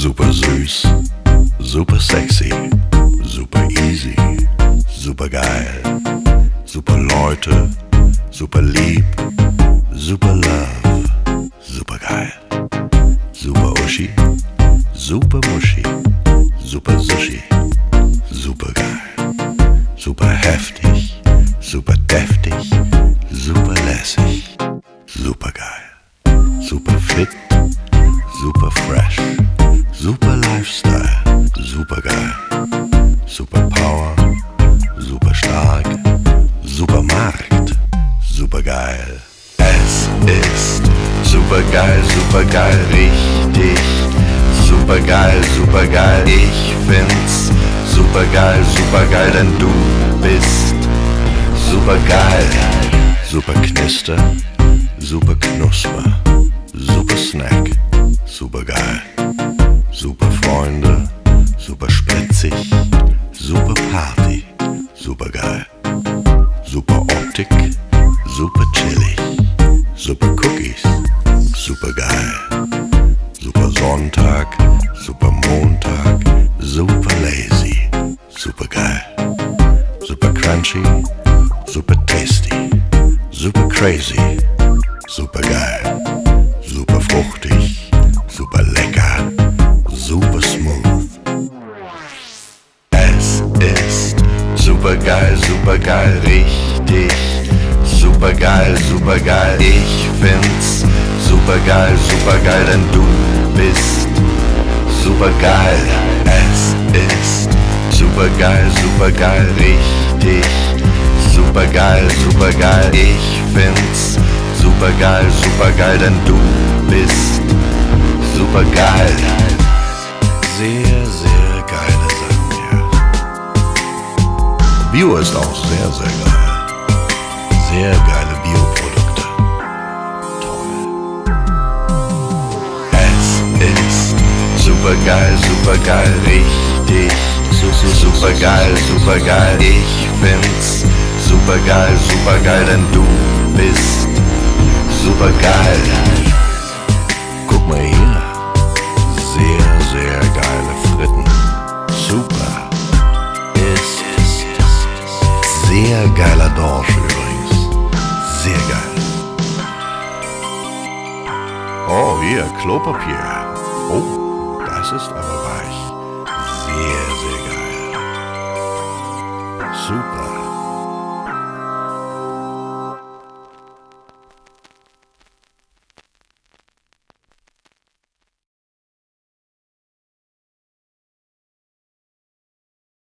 super sexy, super easy, super geil, super Leute, super lieb, super love, super geil, super Uschi, super Muschi, super Sushi, super geil, super heftig, super deftig, super Lifestyle, super geil, super Power, super stark, super Markt, super geil. Es ist super geil, super geil, richtig, super geil, super geil. Ich find's. Super geil, super geil, denn du bist super geil, super Knister, super Knusper, super Snack, super geil, super Freunde, super spritzig, super Party, super geil, super Optik, super chillig, super Cookies, super geil, super Sonntag, super Montag, super lazy, super geil, super crunchy, super tasty, super crazy, geil, super geil, richtig, super geil, super geil. Ich find's super geil, super geil, denn du bist super geil. Es ist super geil, super geil, richtig, super geil, super geil. Ich find's super geil, super geil, denn du bist super geil. Sehr, sehr Bio ist auch sehr, sehr geil. Sehr geile Bioprodukte. Toll. Es ist super geil, super geil, richtig. Su- su- Super geil, super geil. Ich find's super geil, super geil, denn du bist super geil. Geiler Dorsch übrigens. Sehr geil. Oh, hier, Klopapier. Oh, das ist aber weich.